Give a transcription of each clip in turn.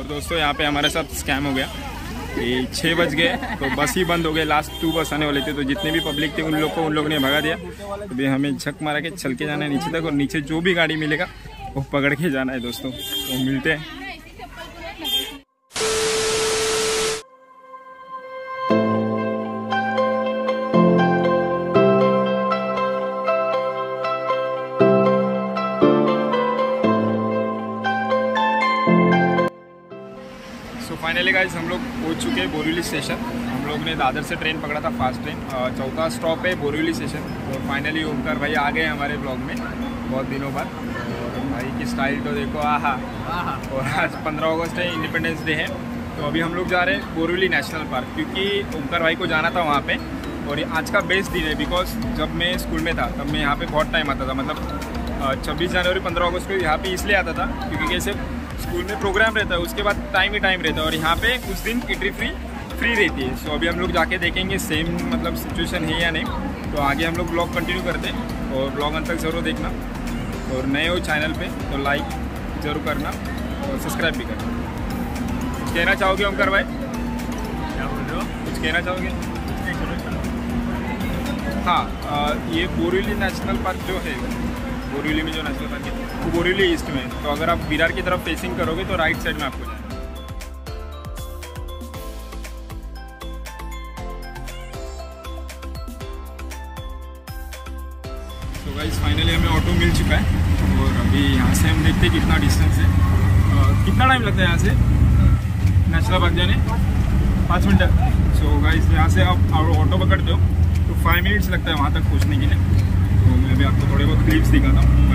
और दोस्तों, यहाँ पे हमारे साथ स्कैम हो गया। ये छः बज गए तो बस ही बंद हो गए। लास्ट टू बस आने वाले थे तो जितने भी पब्लिक थे, उन लोग को, उन लोगों ने भगा दिया। तो हमें झक मारा के चल के जाना है नीचे तक, और नीचे जो भी गाड़ी मिलेगा, वो पकड़ के जाना है दोस्तों। तो मिलते हैं। बोरीवली स्टेशन। हम लोग ने दादर से ट्रेन पकड़ा था फास्ट ट्रेन। चौथा स्टॉप है बोरीवली स्टेशन। और फाइनली ओमकार भाई आ गए हमारे ब्लॉग में बहुत दिनों बाद। और भाई की स्टाइल तो देखो आहा। और आज पंद्रह अगस्त है इंडिपेंडेंस डे है। तो अभी हम लोग जा रहे हैं बोरीवली नेशनल पार्क क्योंकि ओमकार भाई को जाना था वहाँ पर और ये आज का बेस्ट दिन है बिकॉज़ जब मैं स्कूल में था तब मैं यहाँ पे बहुत टाइम आता था। मतलब छब्बीस जनवरी पंद्रह अगस्त को यहाँ पे इसलिए आता था क्योंकि कैसे स्कूल में प्रोग्राम रहता है उसके बाद टाइम ही टाइम रहता है। और यहाँ पे उस दिन एंट्री फ्री फ्री रहती है। सो अभी हम लोग जाके देखेंगे सेम मतलब सिचुएशन है या नहीं। तो आगे हम लोग ब्लॉग कंटिन्यू करते हैं और ब्लॉग अंत तक ज़रूर देखना। और नए हो चैनल पे तो लाइक ज़रूर करना और सब्सक्राइब भी करना। कुछ कहना चाहोगे ओमकार भाई? क्या बोल रहे हो? कुछ कहना चाहोगे? हाँ ये बोरीवली नेशनल पार्क जो है बोरीवली में जो नेशनल पार्क है वो बोरीवली ईस्ट में तो अगर आप विरार की तरफ़ फेसिंग करोगे तो राइट साइड में आपको जाना मिल चुका है। और अभी यहाँ से हम देखते हैं कितना डिस्टेंस है। कितना टाइम लगता है यहाँ से? नेचुरा पार्क जाने? पाँच मिनट। सो गाइस यहाँ से आप ऑटो पकड़ते हो तो फाइव मिनट्स लगता है वहाँ तक पहुँचने के लिए। तो मैं भी आपको थोड़े बहुत क्लिप्स दिखाता हूँ।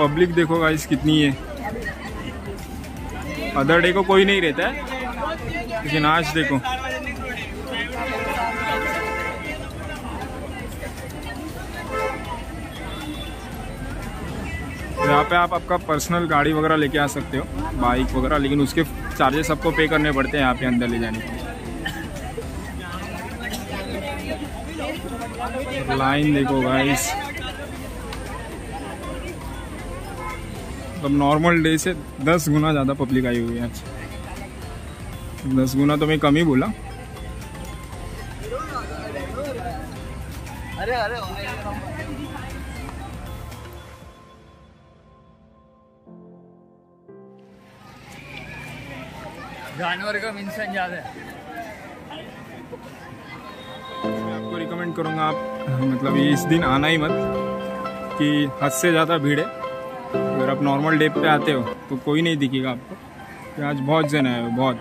पब्लिक देखो गाइस कितनी है। अदर डे को कोई नहीं रहता है। लेकिन आज देखो। यहाँ पे आप आपका पर्सनल गाड़ी वगैरह लेके आ सकते हो बाइक वगैरह, लेकिन उसके चार्जेस सबको पे करने पड़ते हैं यहाँ पे अंदर ले जाने के लाइन देखो गाइस। मतलब नॉर्मल डे से दस गुना ज़्यादा पब्लिक आई हुई है आज। दस गुना तो मैं कम ही बोला। अरे अरे जानवर का इंसान ज़्यादा है। मैं आपको रिकमेंड करूँगा आप मतलब ये इस दिन आना ही मत कि हद से ज़्यादा भीड़ है। अगर आप नॉर्मल डे पे आते हो तो कोई नहीं दिखेगा आपको। कि आज बहुत जन है, बहुत।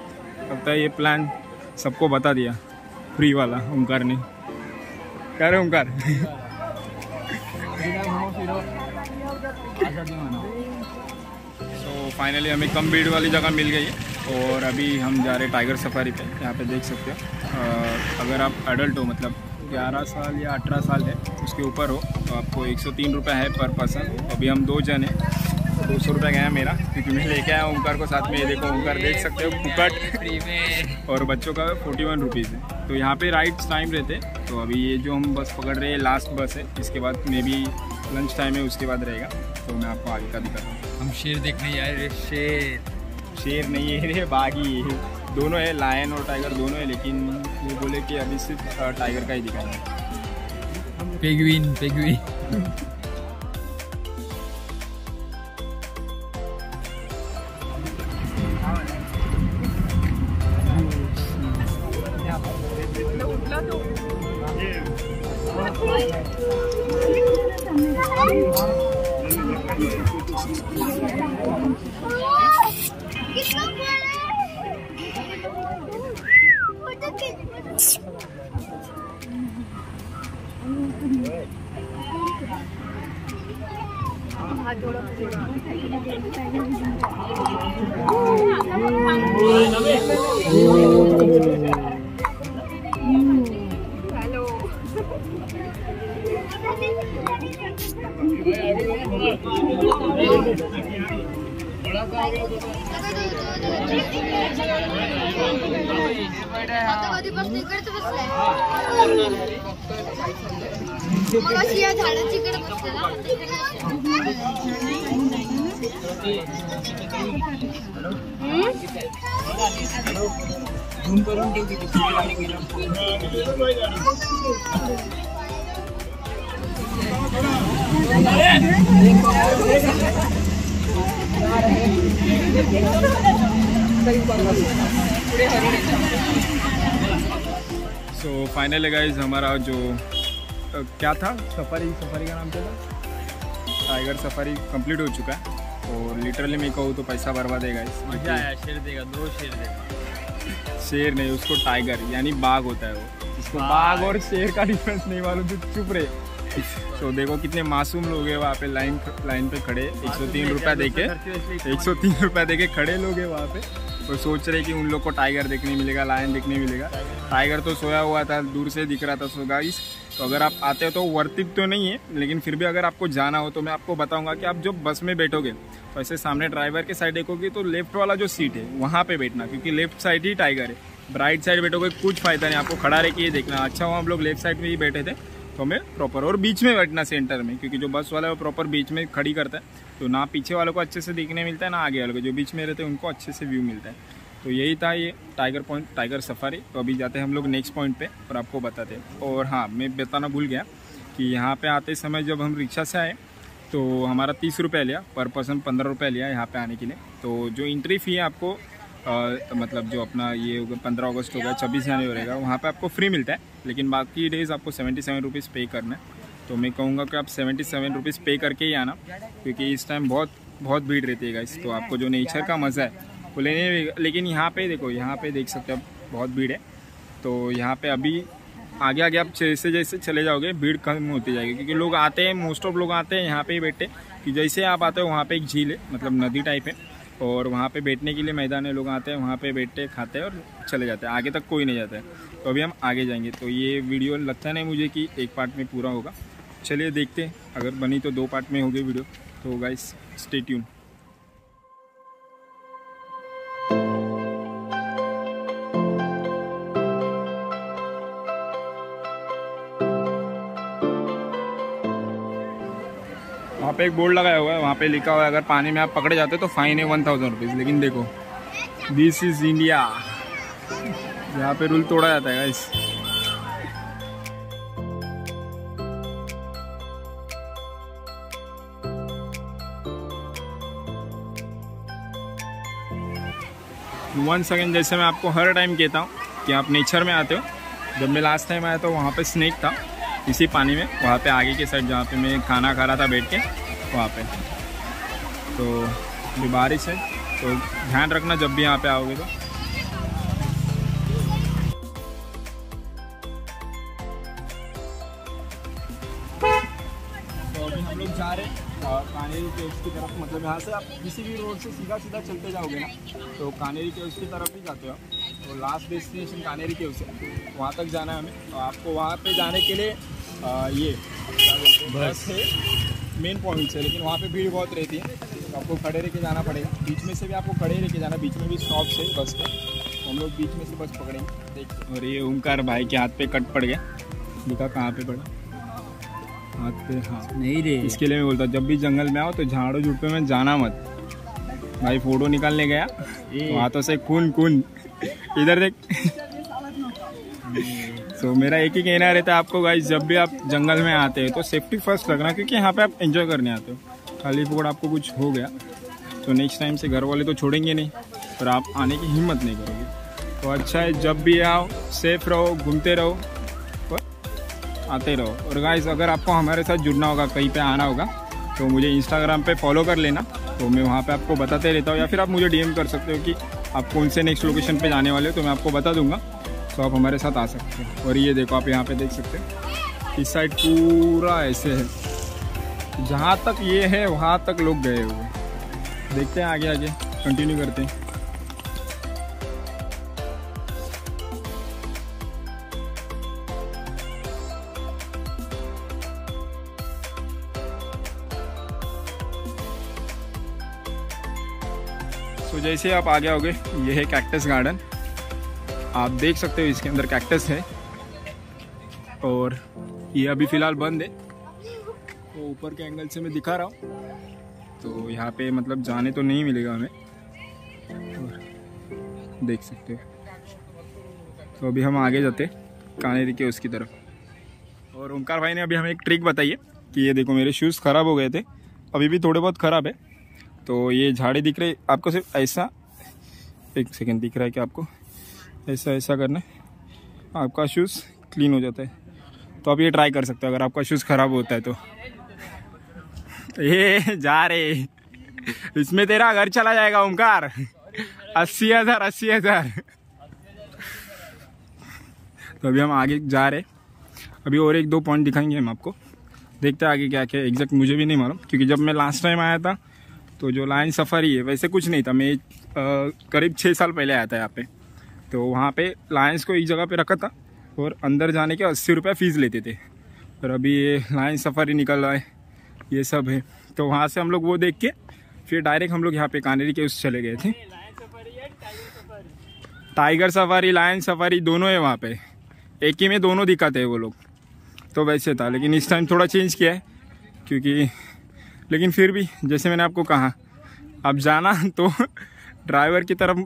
लगता है ये प्लान सबको बता दिया। फ्री वाला, ओंकार ने कह रहे ओंकार? सो फाइनली हमें कम भीड़ वाली जगह मिल गई है। और अभी हम जा रहे टाइगर सफारी पे, यहाँ पे देख सकते हो। अगर आप एडल्ट हो मतलब 11 साल या 18 साल है, उसके ऊपर हो तो आपको एक सौ तीन रुपये है पर पर्सन अभी हम दो जन हैं। दो सौ रुपये गया मेरा क्योंकि मैं लेके आया ओंकार को साथ में। ये देखो ओंकार देख सकते हो फुकट। और बच्चों का फोर्टी वन रुपीज़ है। तो यहाँ पे राइड्स टाइम रहते तो अभी ये जो हम बस पकड़ रहे हैं लास्ट बस है इसके बाद मे बी लंच टाइम है उसके बाद रहेगा। तो मैं आपको आगे का दिखाता हूँ। हम शेर देखने जा रहे हैं, शेर। शेर नहीं है रे बागी। है दोनों है लायन और टाइगर दोनों है लेकिन वो बोले कि अभी सिर्फ़ टाइगर का ही दिखाएँगे है। पेगुइन कितना सो फाइनली गाइज़ हमारा जो क्या था? सफारी सफारी का नाम क्या था? टाइगर सफारी कंप्लीट हो चुका है। और लिटरली मैं कहूँ तो पैसा बर्बाद है गाइस मज़ा आया शेर देगा दो शेर देगा। शेर नहीं उसको टाइगर यानी बाघ होता है वो। इसको बाघ। और शेर का डिफरेंस नहीं मालूम तो चुप रहे। तो देखो कितने मासूम लोग हैं वहाँ पे लाइन लाइन पे खड़े। एक सौ तीन रुपया दे के एक सौ तीन रुपया दे के खड़े लोग हैं वहाँ पे। और सोच रहे कि उन लोग को टाइगर देखने मिलेगा लायन देखने मिलेगा। टाइगर तो सोया हुआ था दूर से दिख रहा था। सो गाइस तो अगर आप आते हो तो वर्तित तो नहीं है लेकिन फिर भी अगर आपको जाना हो तो मैं आपको बताऊँगा कि आप जब बस में बैठोगे तो ऐसे सामने ड्राइवर के साइड देखोगे तो लेफ़्ट वाला जो सीट है वहाँ पे बैठना क्योंकि लेफ़्ट साइड ही टाइगर है। राइट साइड बैठोगे कुछ फ़ायदा नहीं। आपको खड़ा रह के ये देखना। अच्छा हुआ हम लोग लेफ़्ट साइड में ही बैठे थे। तो हमें प्रॉपर और बीच में बैठना सेंटर में, क्योंकि जो बस वाला है वो प्रॉपर बीच में खड़ी करता है। तो ना पीछे वालों को अच्छे से देखने मिलता है, ना आगे वालों को। जो बीच में रहते हैं, उनको अच्छे से व्यू मिलता है। तो यही था ये टाइगर पॉइंट टाइगर सफारी तो अभी जाते हैं हम लोग नेक्स्ट पॉइंट पे, और आपको बताते हैं। और हाँ मैं बताना भूल गया कि यहाँ पे आते समय जब हम रिक्शा से आए तो हमारा तीस रुपये लिया, पर पर्सन पंद्रह रुपये लिया यहाँ पे आने के लिए। तो जो इंट्री फ़ी है आपको अ, मतलब जो अपना ये होगा पंद्रह अगस्त होगा छब्बीस जनवरी रहेगा वहाँ पे आपको फ्री मिलता है लेकिन बाकी डेज़ आपको सेवेंटी सेवन रुपीज़ पे करना है। तो मैं कहूँगा कि आप सेवेंटी सेवन रुपीज़ पे करके ही आना क्योंकि इस टाइम बहुत बहुत भीड़ रहती है गाइस तो आपको जो नेचर का मज़ा है वो लेने लेकिन यहाँ पे देखो यहाँ पे देख सकते हो आप बहुत भीड़ है। तो यहाँ पे अभी आगे आगे आप जैसे जैसे चले जाओगे भीड़ कम होती जाएगी क्योंकि लोग आते हैं मोस्ट ऑफ़ लोग आते हैं यहाँ पे ही बैठे कि जैसे आप आते हो वहाँ पे एक झील है मतलब नदी टाइप है। और वहाँ पे बैठने के लिए मैदान में लोग आते हैं, वहाँ पे बैठते, खाते हैं और चले जाते हैं। आगे तक कोई नहीं जाता है। तो अभी हम आगे जाएँगे। तो ये वीडियो लगता नहीं मुझे कि एक पार्ट में पूरा होगा। चलिए देखते हैं। अगर बनी तो दो पार्ट में होगी वीडियो। तो गाइस स्टे ट्यून वहाँ पे एक बोर्ड लगाया हुआ है, वहाँ पे लिखा हुआ है, अगर पानी में आप पकड़े जाते तो फाइन है वन थाउज़ेंड रुपीज़ लेकिन देखो दिस इज़ इंडिया यहाँ पे रूल तोड़ा जाता है गाइस वन सेकेंड जैसे मैं आपको हर टाइम कहता हूँ कि आप नेचर में आते हो। जब मैं लास्ट टाइम आया तो वहाँ पे स्नेक था। इसी पानी में, वहाँ पे आगे के साइड जहाँ पे मैं खाना खा रहा था बैठ के, वहाँ पे। तो अभी बारिश है तो ध्यान रखना जब भी यहाँ पे आओगे तो। तो जा रहे हैं कानेरी केव्स की तरफ़ मतलब यहाँ से आप किसी भी रोड से सीधा सीधा चलते जाओगे ना तो कानेरी केव्स की तरफ़ ही जाते हो। तो लास्ट डेस्टिनेशन कानेरी केव्स है वहाँ तक जाना है हमें। तो आपको वहाँ पे जाने के लिए अ, ये बस। है मेन पॉइंट है लेकिन वहाँ पे भीड़ बहुत रहती है। तो आपको खड़े रह के जाना पड़ेगा। बीच में से भी आपको खड़े रह के जाना बीच में भी स्टॉप है बस के। तो हम लोग बीच में से बस पकड़ेंगे। देखते और ये ओमकार भाई के हाथ पे कट पड़ गया। दिखा कहाँ पे पड़ा? हाथ पे हाँ। नहीं रे। इसके लिए मैं बोलता हूँ जब भी जंगल में आओ तो झाड़ू झुड़पे में जाना मत। भाई फ़ोटो निकालने गया। तो हाथों से खून खून। इधर देख। तो मेरा एक ही कहना रहता है आपको गाइस जब भी आप जंगल में आते हैं तो सेफ्टी फ़र्स्ट रखना, क्योंकि यहाँ पे आप एंजॉय करने आते हो। खाली फोड़ आपको कुछ हो गया। तो नेक्स्ट टाइम से घर वाले तो छोड़ेंगे नहीं, पर आप आने की हिम्मत नहीं करोगे। तो अच्छा है, जब भी आओ सेफ़ रहो, घूमते रहो, और आते रहो। और गाइस अगर आपको हमारे साथ जुड़ना होगा, कहीं पे आना होगा तो मुझे इंस्टाग्राम पे फॉलो कर लेना। तो मैं वहाँ पे आपको बताते रहता हूँ, या फिर आप मुझे डीएम कर सकते हो कि आप कौन से नेक्स्ट लोकेशन पे जाने वाले हो तो मैं आपको बता दूँगा। तो आप हमारे साथ आ सकते हैं। और ये देखो, आप यहाँ पे देख सकते हैं इस साइड पूरा ऐसे है। जहाँ तक ये है, वहाँ तक लोग गए हुए देखते हैं आगे आगे। कंटिन्यू करते हैं। सो जैसे आप आगे आओगे, ये है कैक्टस गार्डन आप देख सकते हो इसके अंदर कैक्टस है। और ये अभी फ़िलहाल बंद है। तो ऊपर के एंगल से मैं दिखा रहा हूँ। तो यहाँ पे मतलब जाने तो नहीं मिलेगा हमें। और देख सकते हो। तो अभी हम आगे जाते कानेरी के उसकी तरफ़। और ओमकार भाई ने अभी हमें एक ट्रिक बताई है कि ये देखो मेरे शूज़ ख़राब हो गए थे। अभी भी थोड़े बहुत ख़राब है। तो ये झाड़ी दिख रही, आपको सिर्फ़ ऐसा एक सेकंड दिख रहा है कि आपको? ऐसा ऐसा करना आपका शूज़ क्लीन हो जाता है। तो आप ये ट्राई कर सकते हो, अगर आपका शूज़ ख़राब होता है तो। ये जा रे। इसमें तेरा घर चला जाएगा, ओंकार। अस्सी हज़ार अस्सी हज़ार। तो अभी हम आगे जा रहे अभी और एक दो पॉइंट दिखाएँगे हम आपको। देखते हैं आगे क्या क्या एग्जैक्ट मुझे भी नहीं मालूम, क्योंकि जब मैं लास्ट टाइम आया था तो जो लाइन सफारी है, वैसे कुछ नहीं था। मैं करीब छः साल पहले आया था यहाँ पे। तो वहाँ पे लायंस को एक जगह पे रखा था और अंदर जाने के अस्सी रुपये फ़ीस लेते थे। और अभी ये लाइन सफारी निकल रहा है ये सब है। तो वहाँ से हम लोग वो देख के फिर डायरेक्ट हम लोग यहाँ पे कानेरी के उस चले गए थे। टाइगर सफारी, लायन सफारी दोनों है वहाँ पे। एक ही में दोनों दिखाते हैं वो लोग। तो वैसे था, लेकिन इस टाइम थोड़ा चेंज किया है, क्योंकि लेकिन फिर भी जैसे मैंने आपको कहा, अब जाना तो ड्राइवर की तरफ़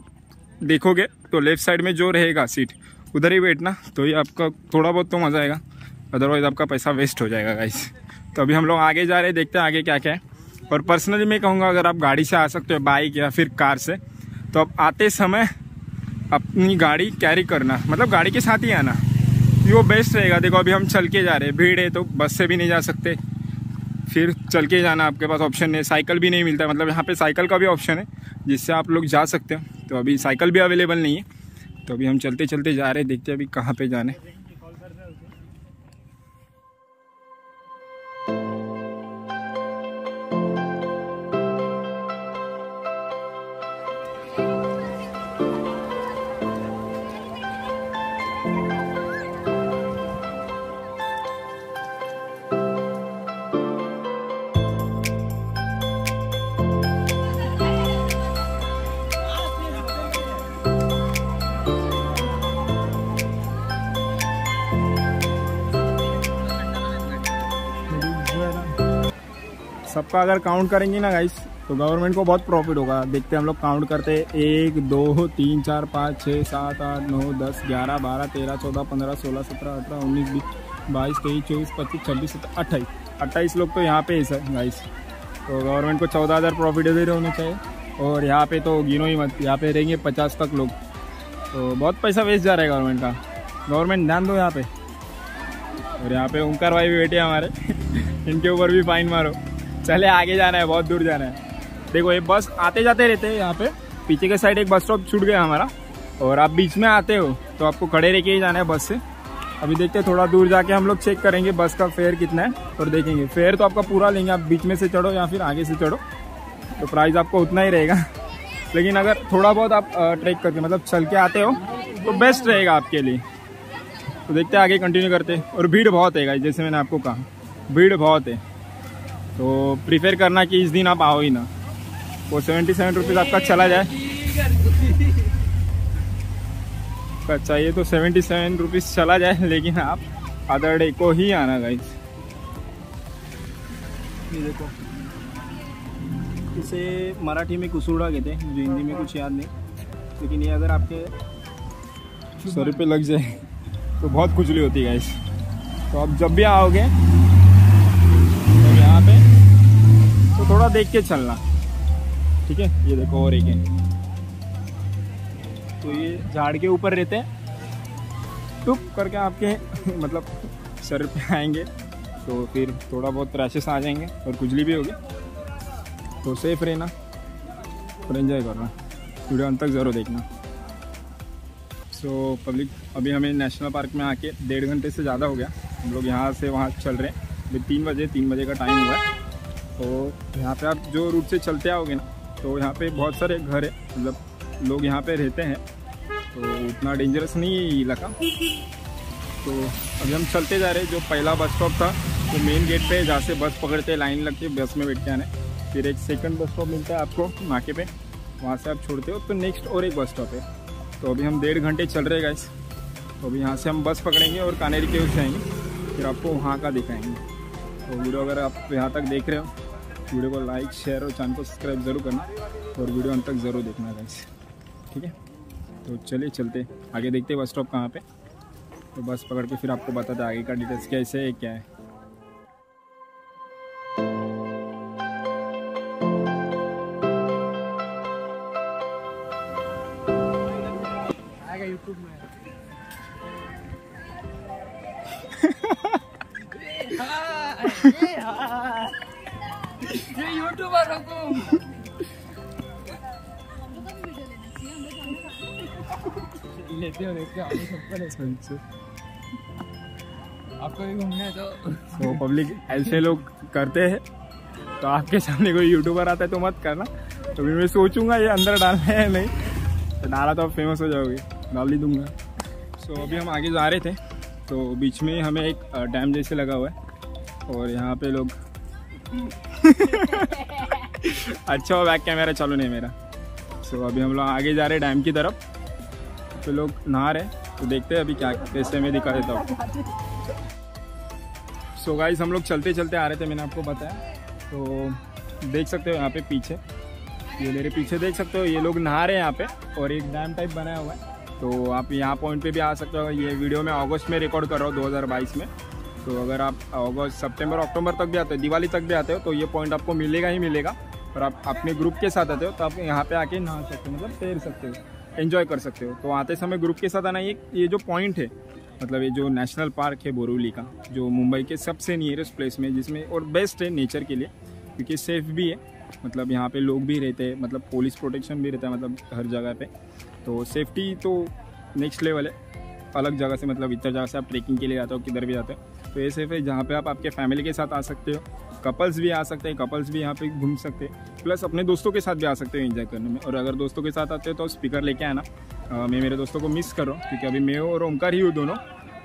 देखोगे तो लेफ़्ट साइड में जो रहेगा सीट उधर ही बैठना तो ये आपका थोड़ा बहुत तो मज़ा आएगा। अदरवाइज़ आपका पैसा वेस्ट हो जाएगा गाइस तो अभी हम लोग आगे जा रहे हैं, देखते हैं आगे क्या क्या है। और पर्सनली मैं कहूँगा, अगर आप गाड़ी से आ सकते हो बाइक या फिर कार से तो आप आते समय अपनी गाड़ी कैरी करना। मतलब गाड़ी के साथ ही आना। वो बेस्ट रहेगा। देखो, अभी हम चल के जा रहे हैं, भीड़ है तो बस से भी नहीं जा सकते। फिर चल के जाना आपके पास ऑप्शन है। साइकिल भी नहीं मिलता मतलब यहाँ पे साइकिल का भी ऑप्शन है, जिससे आप लोग जा सकते हो। तो अभी साइकिल भी अवेलेबल नहीं है। तो अभी हम चलते चलते जा रहे हैं, देखते हैं अभी कहाँ पे जाने सबका अगर काउंट करेंगे ना गाइस तो गवर्नमेंट को बहुत प्रॉफिट होगा। देखते हैं हम लोग काउंट करते हैं। एक, दो, तीन, चार, पाँच छः सात, आठ, नौ, दस, ग्यारह, बारह, तेरह, चौदह, पंद्रह, सोलह, सत्रह, अठारह, उन्नीस, बीस, बाईस, तेईस, चौबीस, पच्चीस, छब्बीस सत्तर अट्ठाईस। अट्ठाईस लोग तो यहाँ पे है सर गाइस तो गवर्नमेंट को चौदह हज़ार प्रॉफिट होने चाहिए। और यहाँ पे तो गिनो ही मत, यहाँ पे रहेंगे पचास तक लोग। तो बहुत पैसा वेस्ट जा रहा है गवर्नमेंट का। गवर्नमेंट ध्यान दो यहाँ पे। और यहाँ पे ओंकार भाई भी बैठे हमारे। इनके ऊपर भी फाइन मारो। चले, आगे जाना है, बहुत दूर जाना है। देखो, ये बस आते जाते रहते हैं यहाँ पे। पीछे के साइड एक बस स्टॉप छूट गया हमारा। और आप बीच में आते हो तो आपको खड़े रह के ही जाना है बस से। अभी देखते हैं, थोड़ा दूर जाके हम लोग चेक करेंगे बस का फेयर कितना है और देखेंगे। फेयर तो आपका पूरा लेंगे, आप बीच में से चढ़ो या फिर आगे से चढ़ो। तो प्राइस आपको उतना ही रहेगा। लेकिन अगर थोड़ा बहुत आप ट्रेक करके मतलब चल के आते हो तो बेस्ट रहेगा आपके लिए। तो देखते हैं, आगे कंटिन्यू करते और भीड़ बहुत है जैसे मैंने आपको कहा। भीड़ बहुत है। तो प्रीफेयर करना कि इस दिन आप आओ ही ना। वो सेवेंटी सेवन रुपीज़ आपका चला जाए। अच्छा ये तो सेवेंटी सेवन रुपीज़ चला जाए, लेकिन आप अदर डे को ही आना गाइस ये देखो। इसे मराठी में कुसूड़ा कहते हैं मुझे हिंदी में कुछ याद नहीं। लेकिन ये अगर आपके सर पे लग जाए तो बहुत खुजली होती है गाइस तो आप जब भी आओगे तो यहाँ पे तो थोड़ा देख के चलना। ठीक है? ये देखो और एक है। तो ये झाड़ के ऊपर रहते हैं। टुप करके आपके मतलब सर पे आएँगे। तो फिर थोड़ा बहुत रैशेस आ जाएँगे और खुजली भी होगी। तो सेफ़ रहना और एंजॉय करना। वीडियो अंत तक ज़रूर देखना। सो so, पब्लिक अभी हमें नेशनल पार्क में आके डेढ़ घंटे से ज़्यादा हो गया। हम लोग यहाँ से वहाँ चल रहे हैं। अभी तीन बजे तीन बजे का टाइम हुआ है। तो यहाँ पे आप जो रूट से चलते आओगे ना तो यहाँ पे बहुत सारे घर है मतलब लोग यहाँ पे रहते हैं तो उतना डेंजरस नहीं है ये इलाका। तो अभी हम चलते जा रहे हैं, जो पहला बस स्टॉप था तो मेन गेट पे जहाँ से बस पकड़ते लाइन लगती है बस में बैठ के आने। फिर एक सेकंड बस स्टॉप मिलता है आपको नाके पे। वहाँ से आप छोड़ते हो तो नेक्स्ट और एक बस स्टॉप है। तो अभी हम डेढ़ घंटे चल रहे गाइस तो अभी यहाँ से हम बस पकड़ेंगे और कानेरी के से आएँगे। फिर आपको वहाँ का दिखाएँगे। तो वीडियो अगर आप यहाँ तक देख रहे हो वीडियो को लाइक शेयर और चैनल को सब्सक्राइब ज़रूर करना और वीडियो अंत तक ज़रूर देखना गाइस ठीक है? तो चलिए चलते आगे देखते हैं बस स्टॉप कहाँ पे। तो बस पकड़ के फिर आपको बताते आगे का डिटेल्स कैसे है, क्या है। को लेते हो देखते हो आगे सबको ले- आपको भी घूमना तो। तो पब्लिक ऐसे लोग करते हैं। तो आपके सामने कोई यूट्यूबर आता है तो मत करना। तो भी मैं सोचूँगा ये अंदर डालना है नहीं। तो डाला तो आप फ़ेमस हो जाओगे डाल ही दूँगा। सो अभी हम आगे जा रहे थे। तो बीच में हमें एक डैम जैसे लगा हुआ है। और यहाँ पे लोग अच्छा वो बैक कैमरा चालू नहीं मेरा। सो so, अभी हम लोग आगे जा रहे हैं डैम की तरफ़। तो लोग नहा रहे तो देखते हैं अभी क्या कैसे मैं दिखा देता हूँ। सो गाइस हम लोग चलते चलते आ रहे थे मैंने आपको बताया। तो देख सकते हो यहाँ पे पीछे। ये मेरे पीछे देख सकते हो ये लोग नहा रहे हैं यहाँ पे और एक डैम टाइप बनाया हुआ है। तो आप यहाँ पॉइंट पे भी आ सकते हो। ये वीडियो मैं अगस्त में रिकॉर्ड कर रहा हूँ 2022 में। तो अगर आप अगस्त सितंबर अक्टूबर तक भी आते हो दिवाली तक भी आते हो तो ये पॉइंट आपको मिलेगा ही मिलेगा। और आप अपने ग्रुप के साथ आते हो तो आप यहाँ पे आके नहा सकते हो मतलब तैर सकते हो एंजॉय कर सकते हो। तो आते समय ग्रुप के साथ आना, ये ये जो पॉइंट है मतलब ये जो नेशनल पार्क है बोरीवली का, जो मुंबई के सबसे नियरेस्ट प्लेस में, जिसमें और बेस्ट है नेचर के लिए, क्योंकि सेफ़ भी है मतलब यहाँ पे लोग भी रहते हैं मतलब पुलिस प्रोटेक्शन भी रहता है मतलब हर जगह पे। तो सेफ्टी तो नेक्स्ट लेवल है, अलग जगह से मतलब इतर जगह से आप ट्रेकिंग के लिए जाते हो, किधर भी जाते हो तो ये सेफ़ है, जहाँ पे आप आपके फैमिली के साथ आ सकते हो। कपल्स भी आ सकते हैं कपल्स भी यहाँ पे घूम सकते हैं प्लस अपने दोस्तों के साथ भी आ सकते हो एंजॉय करने में। और अगर दोस्तों के साथ आते हो तो स्पीकर लेके आना। अ, मैं मेरे दोस्तों को मिस कर रहा हूँ क्योंकि अभी मैं और ओमकार ही हूँ दोनों।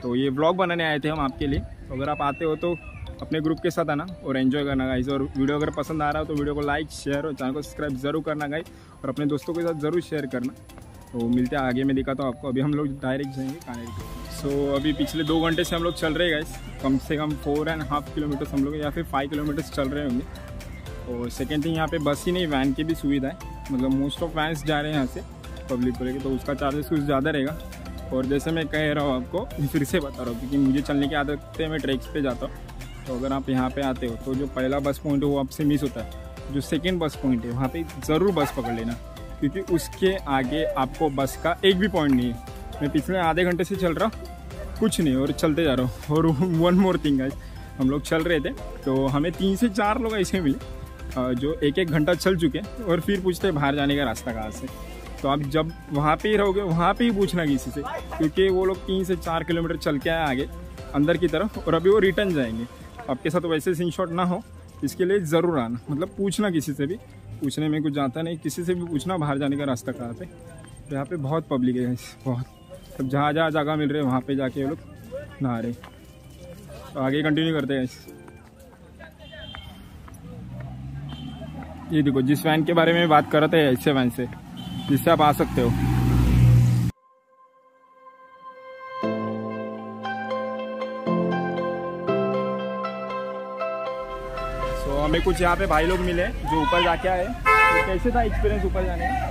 तो ये ब्लॉग बनाने आए थे हम आपके लिए। तो अगर आप आते हो तो अपने ग्रुप के साथ आना और एंजॉय करना गाइस और वीडियो अगर पसंद आ रहा हो तो वीडियो को लाइक शेयर और चैनल को सब्सक्राइब ज़रूर करना गाइस और अपने दोस्तों के साथ ज़रूर शेयर करना। तो मिलते हैं। आगे मैं दिखाता हूँ आपको। अभी हम लोग डायरेक्ट जाएँगे कानेरी सो अभी पिछले दो घंटे से हम लोग चल रहे हैं गाइस कम से कम फोर एंड हाफ़ किलोमीटर्स हम लोग या फिर फाइव किलोमीटर्स चल रहे होंगे। और सेकेंड थिंग यहाँ पे बस ही नहीं वैन की भी सुविधा है। मतलब मोस्ट ऑफ़ वैन्स जा रहे हैं यहाँ से पब्लिक को लेके तो उसका चार्जेस कुछ ज़्यादा रहेगा। और जैसे मैं कह रहा हूँ आपको फिर से बता रहा हूँ, क्योंकि मुझे चलने की आदत है, मैं ट्रैक्स पे जाता हूँ। तो अगर आप यहाँ पे आते हो तो जो पहला बस पॉइंट है, वो आपसे मिस होता है। जो सेकेंड बस पॉइंट है, वहाँ पे ज़रूर बस पकड़ लेना। क्योंकि उसके आगे आपको बस का एक भी पॉइंट नहीं है। मैं पिछले आधे घंटे से चल रहा हूँ, कुछ नहीं और चलते जा रहा हूँ। और वन मोर थिंग गाइस हम लोग चल रहे थे तो हमें तीन से चार लोग ऐसे मिले जो एक एक घंटा चल चुके और फिर पूछते बाहर जाने का रास्ता कहाँ से। तो आप जब वहाँ पे ही रहोगे, वहाँ पे ही पूछना किसी से, क्योंकि वो लोग तीन से चार किलोमीटर चल के आए आगे, अंदर की तरफ़, और अभी वो रिटर्न जाएँगे। आपके साथ वैसे सीन शॉट ना हो, इसके लिए ज़रूर आना मतलब पूछना किसी से भी पूछने में कुछ जाता नहीं, किसी से भी पूछना, बाहर जाने का रास्ता कहाँ पे? तो यहाँ पे बहुत पब्लिक है, बहुत। अब जहाँ जहाँ जगह मिल रही है, वहाँ पे जाके वो लोग नहा रहे तो आगे कंटिन्यू करते हैं। ये देखो, जिस वैन के बारे में बात कर रहे थे, ऐसे वैन से, जिससे आप आ सकते हो। कुछ यहाँ पे भाई लोग मिले जो ऊपर जाके आए। तो कैसे था एक्सपीरियंस ऊपर जाने का?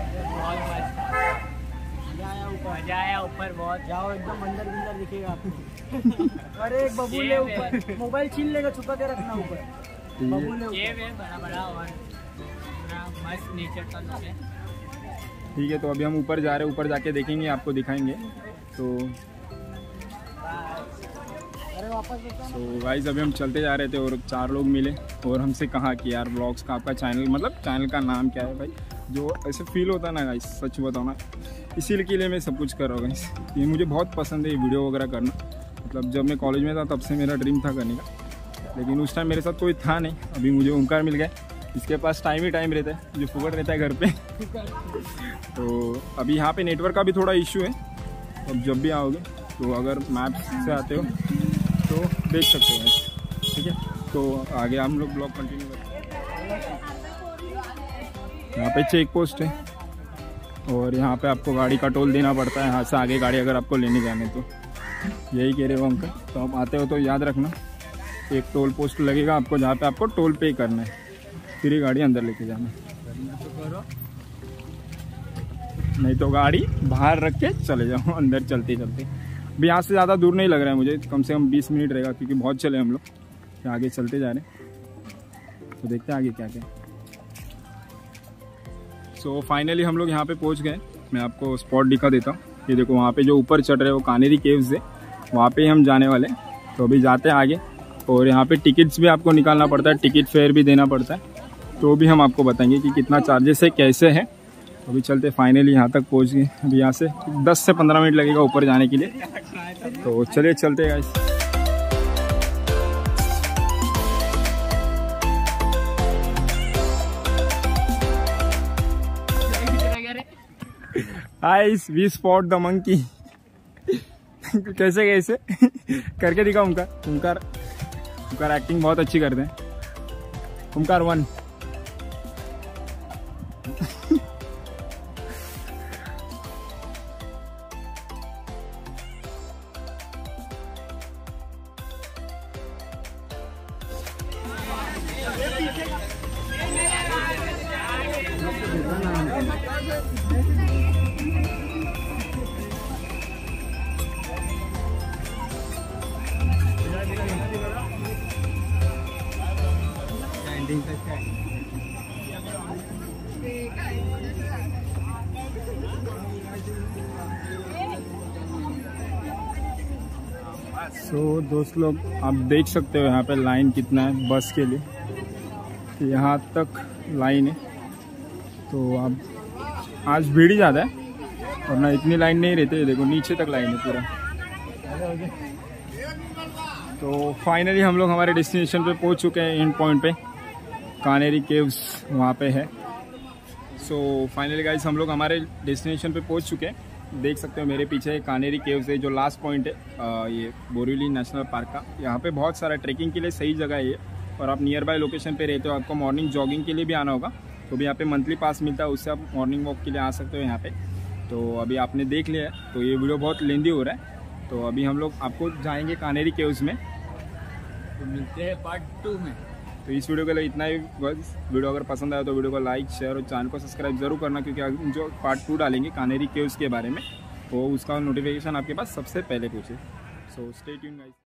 मज़ा आया ऊपर बहुत। जाओ एकदम अंदर अंदर दिखेगा आपको। अरे एक बबूल है। ऊपर। मोबाइल छीन लेगा छुपा के रखना ऊपर। बबूल है बड़ा बड़ा और मस्त नेचर का ठीक है तो अभी हम ऊपर जा रहे हैं। ऊपर जाके देखेंगे आपको दिखाएँगे। तो सो गाइस अभी हम चलते जा रहे थे और चार लोग मिले और हमसे कहा कि यार ब्लॉग्स का आपका चैनल मतलब चैनल का नाम क्या है भाई? जो ऐसे फील होता है ना गाइस सच बताओ ना, इसीलिए के लिए मैं सब कुछ कर रहा हूँ गाइस ये मुझे बहुत पसंद है ये वीडियो वगैरह करना। मतलब मतलब जब मैं कॉलेज में था, तब से मेरा ड्रीम था करने का। लेकिन उस टाइम मेरे साथ कोई था नहीं। अभी मुझे ओंकार मिल गया इसके पास टाइम ही टाइम रहता है, जो फुकट रहता है घर पे। तो अभी यहाँ पे नेटवर्क का भी थोड़ा इशू है। अब जब भी आओगे तो अगर मैप से आते हो देख सकते हो, ठीक है? तो आगे हम लोग ब्लॉग कंटिन्यू करते हैं। यहाँ पे चेक पोस्ट है, और यहाँ पे आपको गाड़ी का टोल देना पड़ता है, यहाँ से आगे गाड़ी अगर आपको लेने जाने तो। यही कह रहे हो अंकल। तो आप आते हो तो याद रखना, एक टोल पोस्ट लगेगा आपको जहाँ पे आपको टोल पे करना है। फिर ही गाड़ी अंदर लेके जाना नहीं तो गाड़ी बाहर रख के चले जाओ, अंदर चलते चलते अभी यहाँ से ज़्यादा दूर नहीं लग रहा है मुझे कम से कम 20 मिनट रहेगा क्योंकि बहुत चले हम लोग। आगे चलते जा रहे हैं। तो देखते हैं आगे क्या क्या सो so, फाइनली हम लोग यहाँ पे पहुँच गए। मैं आपको स्पॉट दिखा देता हूँ। ये देखो वहाँ पे जो ऊपर चढ़ रहे हैं वो कानेरी केव्स है। वहाँ पे ही हम जाने वाले तो अभी जाते हैं आगे। और यहाँ पे टिकट्स भी आपको निकालना पड़ता है टिकट फेयर भी देना पड़ता है। तो भी हम आपको बताएँगे कि कितना चार्जेस है कैसे है। अभी चलते फाइनली यहाँ तक पहुँच गए अभी यहाँ से 10 से 15 मिनट लगेगा ऊपर जाने के लिए। तो चलिए चलते guys as we spot the monkey कैसे कैसे करके दिखा ओमकार ओमकार ओमकार एक्टिंग बहुत अच्छी करते हैं। ओमकार वन सो so, दोस्त लोग आप देख सकते हो यहाँ पे लाइन कितना है बस के लिए। तो यहाँ तक लाइन है। तो आप आज भीड़ ही ज़्यादा है और ना इतनी लाइन नहीं रहती देखो नीचे तक लाइन है पूरा। तो फाइनली हम लोग हमारे डेस्टिनेशन पे पहुँच चुके हैं इन पॉइंट पे। कानेरी केव्स वहाँ पे है। सो फाइनली गाइस हम लोग हमारे डेस्टिनेशन पे पहुँच चुके हैं। देख सकते हो मेरे पीछे कानेरी केव्स है जो लास्ट पॉइंट है आ, ये बोरीवली नेशनल पार्क का। यहाँ पे बहुत सारा ट्रेकिंग के लिए सही जगह है ये। और आप नियर बाय लोकेशन पे रहते हो आपको मॉर्निंग जॉगिंग के लिए भी आना होगा। तो भी यहाँ पे मंथली पास मिलता है उससे आप मॉर्निंग वॉक के लिए आ सकते हो यहाँ पे। तो अभी आपने देख लिया है तो ये वीडियो बहुत लेंदी हो रहा है। तो अभी हम लोग आपको जाएँगे कानेरी केव्स में। तो मिलते हैं पार्ट टू में। तो इस वीडियो के लिए इतना ही। बस वीडियो अगर पसंद आया तो वीडियो को लाइक शेयर और चैनल को सब्सक्राइब ज़रूर करना क्योंकि जो पार्ट टू डालेंगे कानेरी केव्स के बारे में तो उसका नोटिफिकेशन आपके पास सबसे पहले पूछे सो स्टे ट्यून गाइस